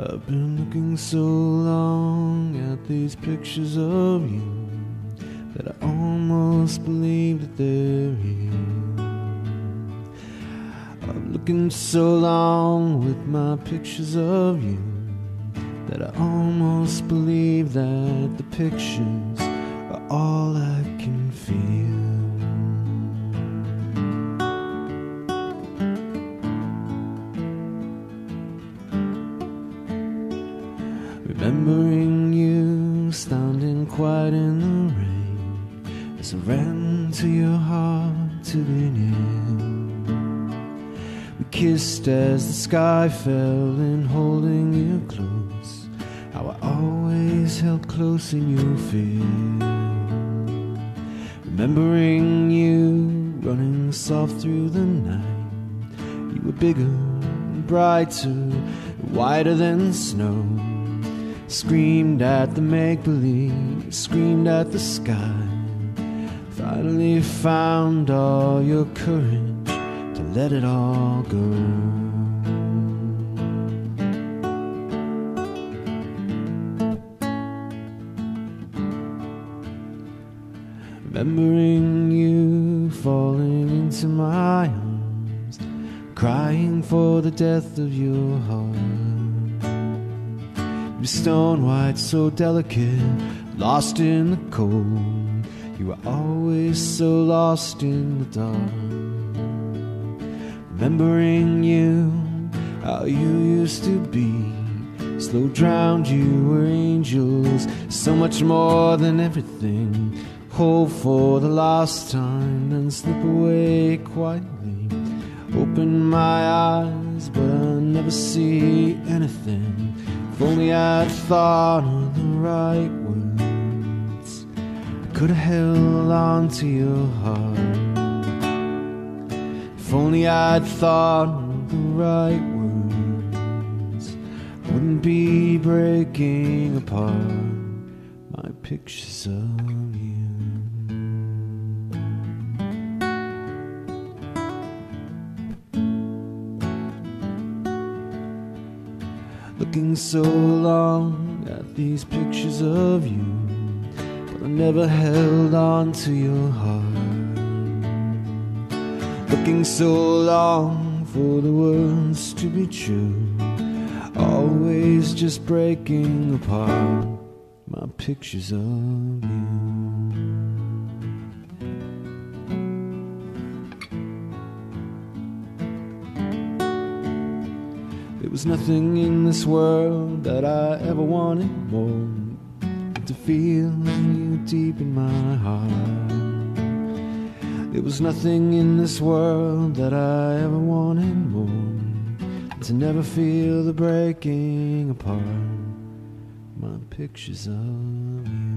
I've been looking so long at these pictures of you that I almost believe that they're real. I'm looking so long with my pictures of you that I almost believe that the pictures are all I can feel. Remembering you standing quiet in the rain as I ran to your heart to be near. We kissed as the sky fell in holding you close. How I always held close in your fear. Remembering you running soft through the night. You were bigger, brighter, whiter than snow. Screamed at the make believe, screamed at the sky. Finally found all your courage to let it all go. Remembering you falling into my arms, crying for the death of your heart. Stone white, so delicate, lost in the cold. You were always so lost in the dark. Remembering you, how you used to be. Slow drowned, you were angels, so much more than everything. Hope for the last time, then slip away quietly. Open my eyes, but I never see anything. If only I'd thought of the right words, I could have held on to your heart. If only I'd thought of the right words, I wouldn't be breaking apart my pictures of you. Looking so long at these pictures of you, but I never held on to your heart. Looking so long for the words to be true, always just breaking apart my pictures of you. There was nothing in this world that I ever wanted more to feel you deep in my heart. There was nothing in this world that I ever wanted more to never feel the breaking apart my pictures of you.